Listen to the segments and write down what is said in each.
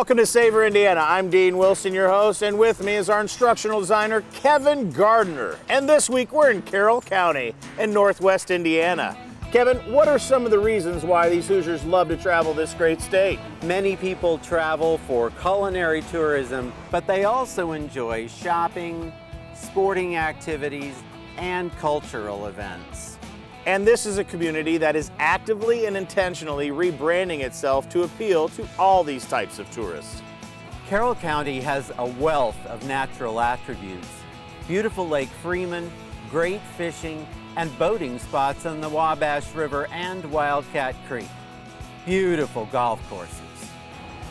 Welcome to Savor Indiana. I'm Dean Wilson, your host, and with me is our instructional designer, Kevin Gardner. And this week we're in Carroll County in Northwest Indiana. Kevin, what are some of the reasons why these Hoosiers love to travel this great state? Many people travel for culinary tourism, but they also enjoy shopping, sporting activities, and cultural events. And this is a community that is actively and intentionally rebranding itself to appeal to all these types of tourists. Carroll County has a wealth of natural attributes. Beautiful Lake Freeman, great fishing, and boating spots on the Wabash River and Wildcat Creek. Beautiful golf courses.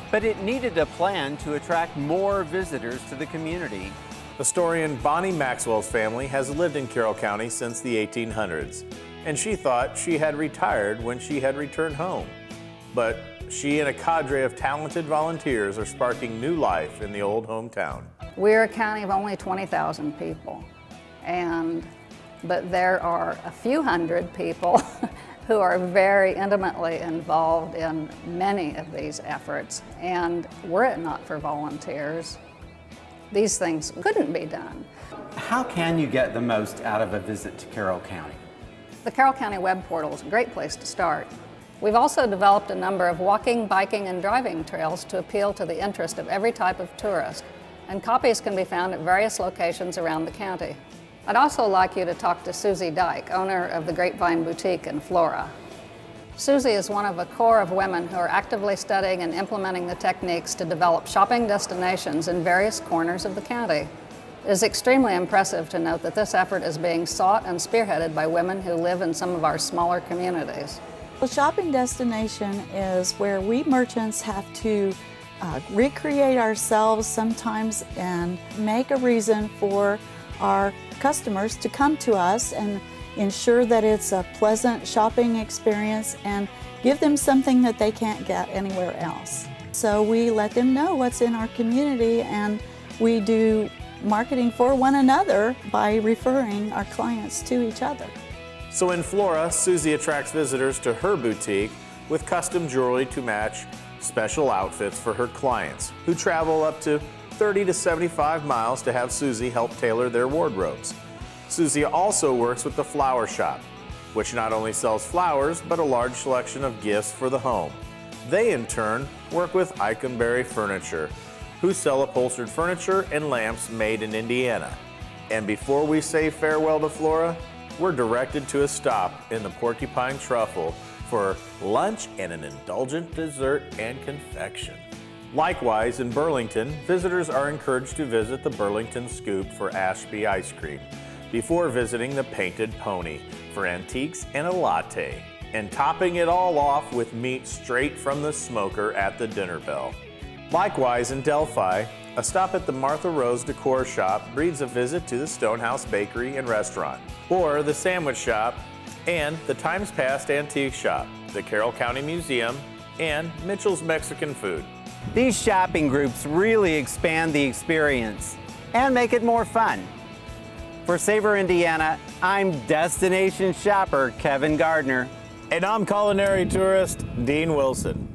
But it needed a plan to attract more visitors to the community. Historian Bonnie Maxwell's family has lived in Carroll County since the 1800s and she thought she had retired when she had returned home. But she and a cadre of talented volunteers are sparking new life in the old hometown. We're a county of only 20,000 people, and but there are a few hundred people who are very intimately involved in many of these efforts. And were it not for volunteers, these things couldn't be done. How can you get the most out of a visit to Carroll County? The Carroll County Web Portal is a great place to start. We've also developed a number of walking, biking, and driving trails to appeal to the interest of every type of tourist, and copies can be found at various locations around the county. I'd also like you to talk to Susie Dyke, owner of the Grapevine Boutique in Flora. Susie is one of a core of women who are actively studying and implementing the techniques to develop shopping destinations in various corners of the county. It is extremely impressive to note that this effort is being sought and spearheaded by women who live in some of our smaller communities. A shopping destination is where we merchants have to uh, recreate ourselves sometimes and make a reason for our customers to come to us and ensure that it's a pleasant shopping experience and give them something that they can't get anywhere else. So we let them know what's in our community and we do marketing for one another by referring our clients to each other. So in Flora, Susie attracts visitors to her boutique with custom jewelry to match special outfits for her clients who travel up to 30 to 75 miles to have Susie help tailor their wardrobes. Susie also works with the Flower Shop, which not only sells flowers, but a large selection of gifts for the home. They in turn work with Iconberry Furniture, who sell upholstered furniture and lamps made in Indiana. And before we say farewell to Flora, we're directed to a stop in the Porcupine Truffle for lunch and an indulgent dessert and confection. Likewise, in Burlington, visitors are encouraged to visit the Burlington Scoop for Ashby ice cream before visiting the Painted Pony for antiques and a latte, and topping it all off with meat straight from the smoker at the dinner bell. Likewise, in Delphi, a stop at the Martha Rose Decor Shop breeds a visit to the Stonehouse Bakery and Restaurant, or the Sandwich Shop, and the Times Past Antique Shop, the Carroll County Museum, and Mitchell's Mexican Food. These shopping groups really expand the experience and make it more fun. For Savor Indiana, I'm destination shopper Kevin Gardner. And I'm culinary tourist Dean Wilson.